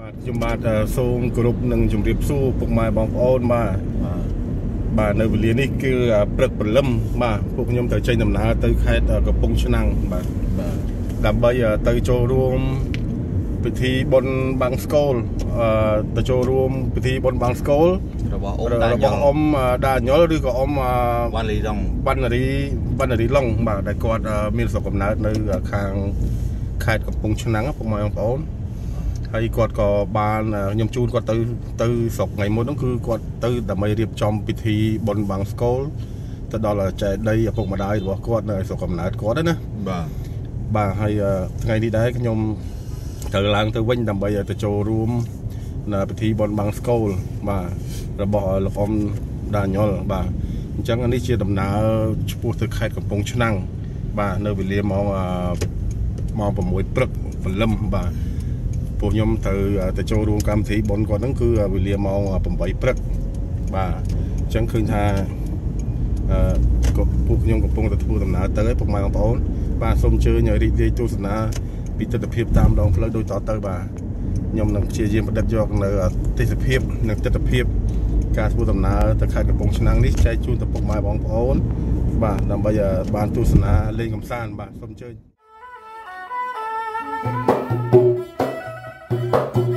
បាទខ្ញុំបាទសូមគោរពនិងជម្រាបសួរពុកម៉ែបងប្អូនបាទបាទនៅវេលានេះគឺព្រឹកព្រលឹមបាទពួកខ្ញុំត្រូវចេញដំណើរទៅខេត្តកំពង់ឆ្នាំងបាទបាទដើម្បីទៅចូលរួមពិធីបុណ្យបាំងស្កូលទៅចូលរួមពិធីបុណ្យបាំងស្កូលរបស់អ៊ំដាញ៉ុលរបស់អ៊ំដាញ៉ុលឬក៏អ៊ំវ៉ាន់លីឡុងវ៉ាន់រីវ៉ាន់រីឡុងបាទដែលគាត់មានស្រុកកំណើតនៅខាងខេត្តកំពង់ឆ្នាំងពុកម៉ែបងប្អូន ហើយគាត់ក៏បានខ្ញុំជូនគាត់ទៅទៅស្រុកថ្ងៃមុនហ្នឹងគឺគាត់ទៅដើម្បីរៀបចំពិធីបុណ្យបាំងស្កូលទៅដល់ចែកដីឪពុកម្ដាយរបស់គាត់នៅស្រុកកំណើតគាត់ណាបាទបាទហើយថ្ងៃនេះដែរខ្ញុំត្រូវឡើងទៅវិញដើម្បីទៅចូលរួមនៅពិធីបុណ្យបាំងស្កូលបាទរបស់លោកអ៊ំដាញ៉ុលបាទអញ្ចឹងនេះជាដំណើរឆ្ពោះទៅខេត្តកំពង់ឆ្នាំងបាទនៅវេលាម៉ោងម៉ោង6ព្រឹកព្រលឹមបាទ ពួកខ្ញុំត្រូវទៅចូលរួមកម្មវិធីបុណ្យគាត់ហ្នឹងគឺវេលាម៉ោង8ព្រឹកបាទអញ្ចឹងឃើញថាអឺពួកខ្ញុំកំពុងតែធ្វើដំណើរទៅឯងពុកម៉ែបងប្អូនបាទសូមអញ្ជើញឲ្យរីករាយទស្សនាពីទស្សនវិជ្ជាតាមដងផ្លូវដូចតទៅបាទខ្ញុំនឹងព្យាយាមផ្តិតយកនៅទេសភាពនិងទស្សនវិជ្ជាការធ្វើដំណើរទៅខេត្តកំពង់ឆ្នាំងនេះចែកជូនទៅពុកម៉ែបងប្អូន បាទដើម្បីបានទស្សនាលេងកំសាន្តបាទសូមអញ្ជើញ thank you ជា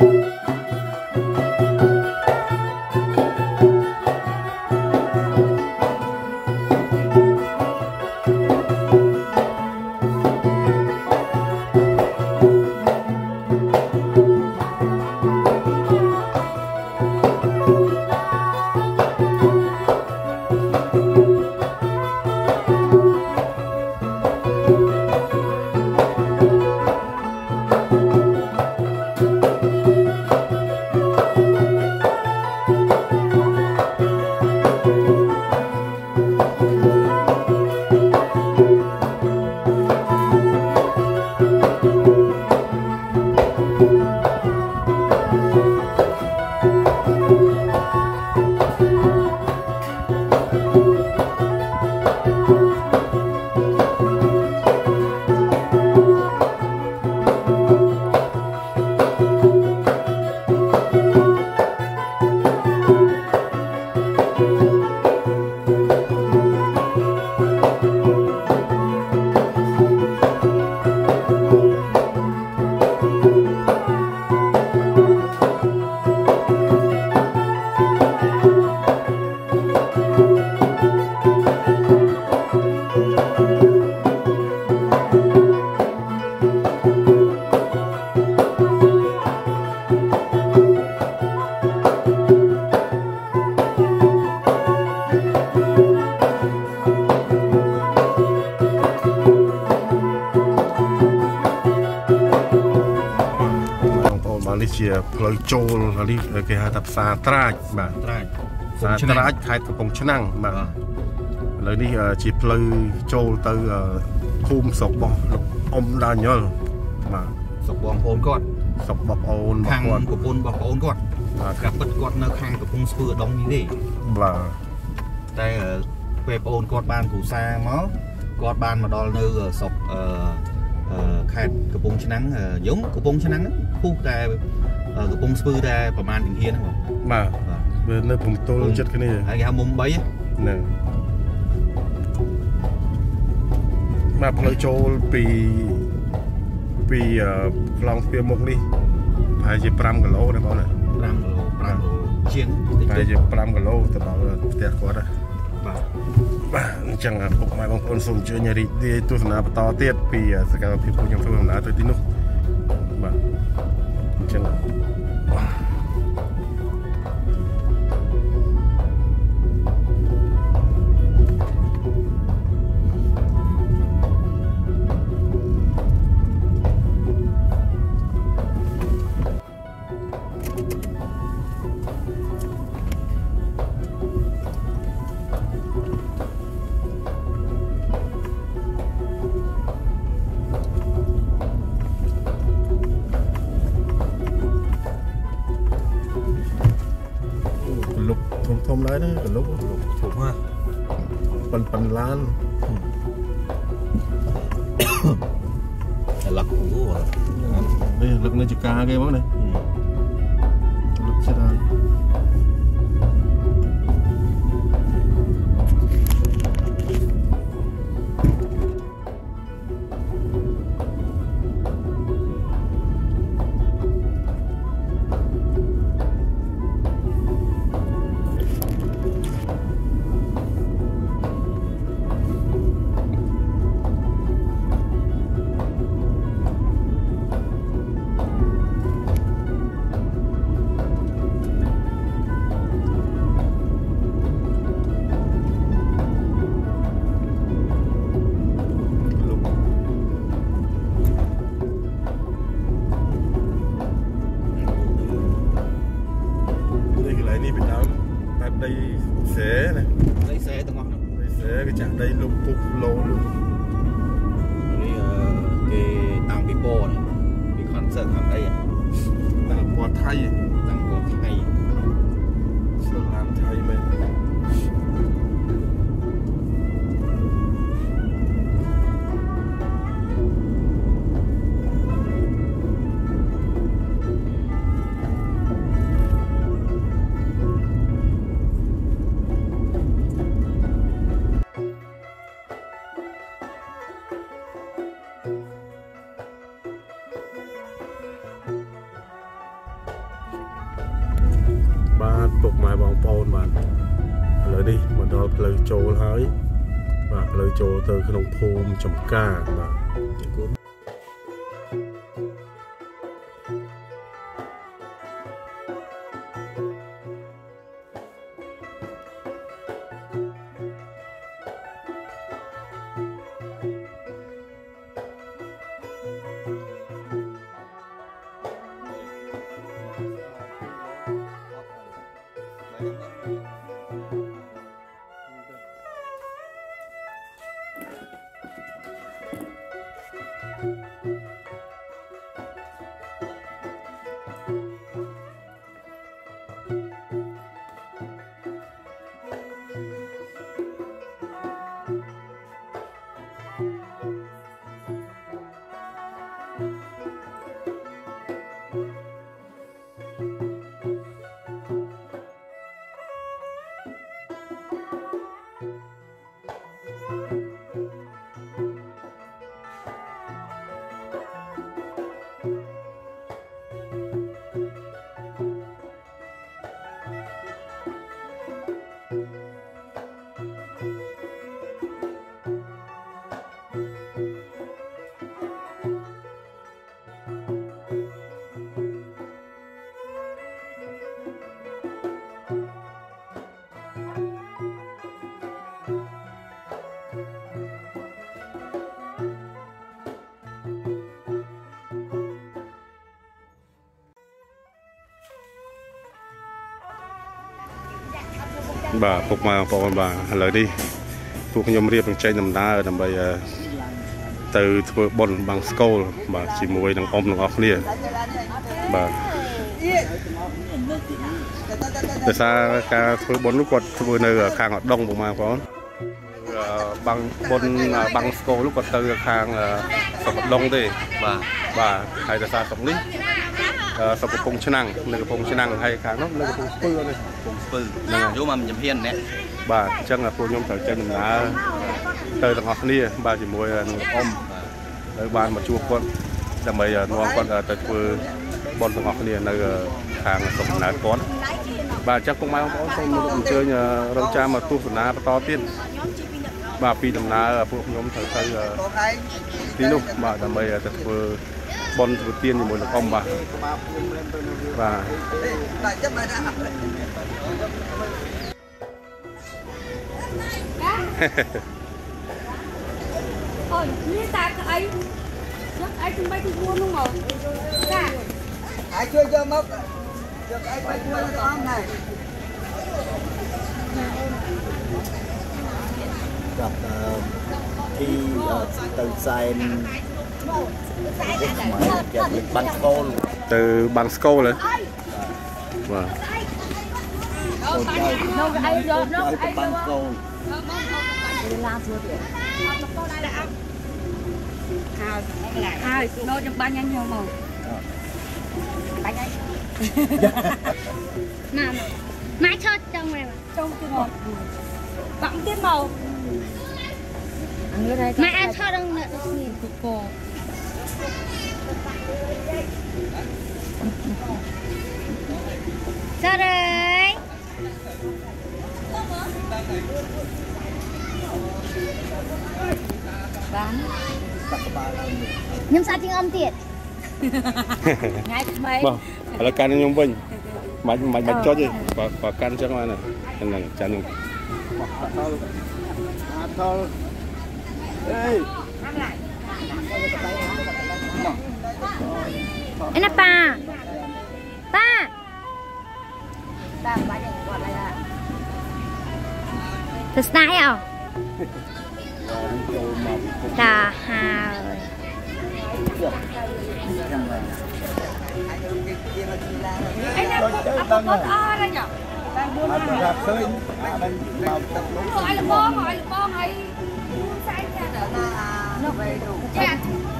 ចូលនេះគេហៅថាផ្សារត្រាចបាទត្រាចផ្សារត្រាចខេត្តកំពង់ឆ្នាំងបាទឥឡូវនេះជាផ្លូវចូលទៅភូមិស្រុករបស់លោកអ៊ំដាញ៉ុលបាទស្រុកបងប្អូនគាត់ស្រុកបងប្អូនខាងប្រពន្ធបងប្អូនគាត់បាទកាពិតគាត់នៅខាងកំពង់ស្ពឺដងនេះទេបាទតែពេលបងប្អូនគាត់បានគ្រូសាមកគាត់បានមកដល់នៅស្រុកអឺខេត្តកំពង់ឆ្នាំងយងកំពង់ឆ្នាំងពុះតែ កំពង់ស្ពឺតែប្រហែលជំហានហ្នឹងបាទវានៅព្រំទល់ចិត្តគ្នាហើយគេហៅមុំ3ហ្នឹងបាទផ្លូវចូលពីពីខ្លងស្ពាមុខនេះប្រហែលជា5គីឡូណាបងណា5គីឡូ5គីឡូជាងប្រហែលជា5គីឡូទៅដល់ផ្ទះគាត់ណាបាទបាទអញ្ចឹងពុកម៉ែបងប្អូនសូមអញ្ជើញរីករាយទស្សនាបន្តទៀតពីសកម្មភាពពួកខ្ញុំធ្វើដំណើរទៅទីនោះបាទអញ្ចឹង មដែរណាកលុកធំហ่ะប៉ុនប៉ុនឡានតែឡាក់គូនេះលឹកនៅចកាគេមកណា ហើយបាទផ្លូវចូលទៅក្នុងភូមិចំការបាទ បាទពុកម៉ែបងប្អូនបាទឥឡូវនេះពួកខ្ញុំរៀបបញ្ចេញដំណើរដើម្បីអឺទៅធ្វើបុណ្យបាំងស្កូល បាទជាមួយនឹងអ៊ំទាំងអស់គ្នាបាទដោយសារការធ្វើបុណ្យនោះគាត់ធ្វើនៅ ខាងអដុងពុកម៉ែបងប្អូនអឺបាំងបុណ្យបាំងស្កូលនោះគាត់ទៅខាងអឺស្រុកអដុងទេបាទបាទហើយដោយសារស្រុកនេះអឺ ស្រុកកំពង់ឆ្នាំងនៅកំពង់ឆ្នាំងហើយខាងនោះនៅកំពង់ស្ពឺនេះពងស្ពឺហ្នឹងយកមកជំហានអ្នកបាទអញ្ចឹងពួកខ្ញុំត្រូវចេញដំណើរទៅទាំងអស់គ្នាបាទជាមួយនឹងអ៊ំនៅបានមកជួបគាត់ដើម្បីនាំគាត់ទៅធ្វើបុណ្យទាំងអស់គ្នានៅខាងស្រុកដំណើរគាត់បាទអញ្ចឹងពុកម៉ែបងប្អូនសូមអញ្ជើញរងចាំមកទស្សនាបន្តទៀតបាទពីដំណើរពួកខ្ញុំត្រូវទៅទីនោះបាទដើម្បីទៅធ្វើ បន់ធ្វើទានជាមួយលោកអ៊ំបាទបាទអូយនេះតាក្អីយកអីទៅបីទៅវួននោះមកចាអាចជួយយកមកយកអីបីវួនទៅអមណែចាប់ទីទៅសែន នកដូចនេះគកចារ៉េបានខ្ញុំសាច់ជាងអមទៀតថ្ងៃថ្មីបាទឥឡូវកាន់ខ្ញុំវិញមិនមិនមិនចុចទេបើបើកាន់អញ្ចឹងបានណាហ្នឹងចាន់ខ្ញុំអាថលអេ អេណាប៉ាប៉ាតាមបាច់គាត់ហើយទៅស្ដាយអោចូលមកពីគុកតាហើយចាំឡើងអីណាគាត់អត់គាត់អស់ហើយញ៉ាំអត់ថាឃើញអានឹងមកទឹកនោះឲ្យលបងឲ្យលបងឲ្យខ្សែចាដល់ណានោះចាក្នុងក្រោយដើមនេះគាត់អត់ទៅអស់ខ្សែទៀតខ្ញុំឲ្យលបងឲ្យគាត់គាត់បងយើងគាត់ឲ្យឃើញអាទៅប្រហែលថ្ងៃខ្ញុំរកគាត់ដេកក្នុងខ្សែឲ្យទៅចុះ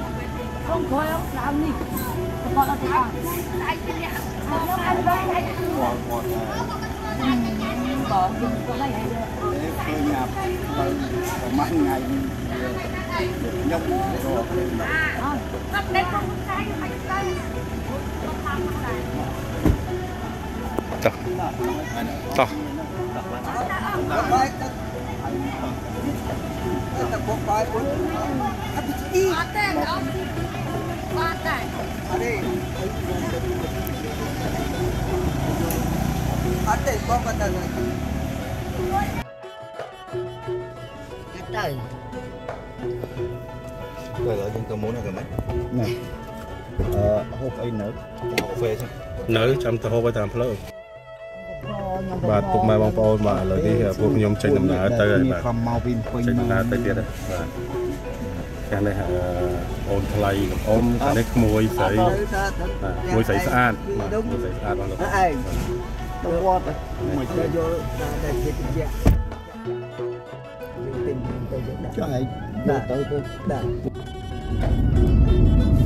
ចុះបាយទឹកទឹកបុកបាយពុនអត់ទីអត់ទេអត់បាទតែអត់ទេអត់ទេបងគាត់ទៅទៅហើយយើង ទៅមុនហ្នឹងមិននេះអឺហូបអីនៅកាហ្វេចឹងនៅចាំទៅហូបទៅតាមផ្លូវបាទពុកម៉ែបងប្អូនបាទឥឡូវនេះពួកខ្ញុំចេញដំណើរទៅហើយបាទខំមកពីពេញចេញដំណើរទៅទៀតហើយបាទខាងនេះ អឺអូនថ្លៃលោកអ៊ំខាងនេះក្មួយស្រីទៅថាបាទក្មួយស្រីស្អាតបាទក្មួយស្រីស្អាតបងលោកឯងទៅវត្តមកទៅយកដល់តែជាជាយើងទិញទៅយកដាក់ចង់ឲ្យយកទៅទៅដាក់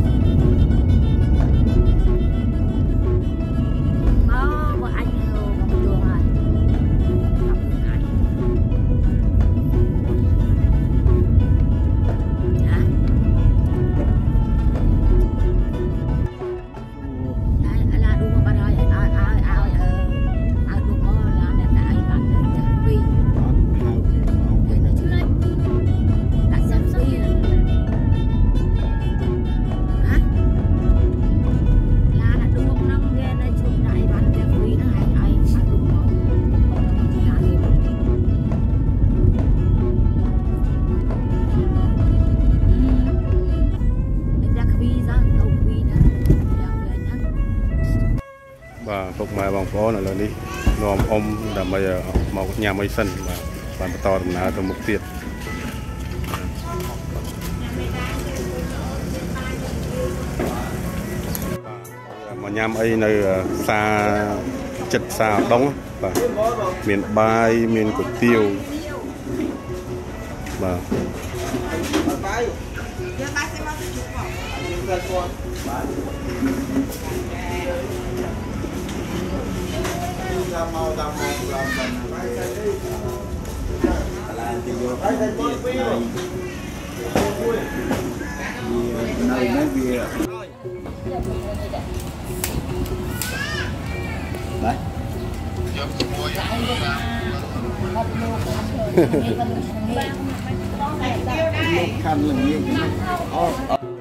បាទពុកម៉ែបងប្អូនឥឡូវនេះនាំអ៊ំដើម្បីមកញ៉ាំអីសិនបាទបានបន្តដំណើរទៅមុខទៀតមកញ៉ាំអីនៅផ្សារចិត្តផ្សារដងបាទមានបាយមានគុយទាវបាទតាមមកតាមមកឡើងបានឡើងទៅយកទៅ ទៀតនៅនៅវាបាទខាន់ល្ងាចអូបាទ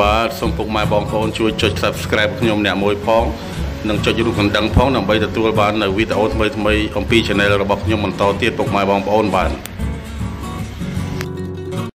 បាទសូមពុកម៉ែបងប្អូនជួយចុច Subscribe ខ្ញុំអ្នកមួយផងនិងចុចរូបកណ្ដឹងផងដើម្បីទទួលបាននៅវីដេអូថ្មីៗអំពី Channel របស់ខ្ញុំបន្តទៀតពុកម៉ែបងប្អូនបាទ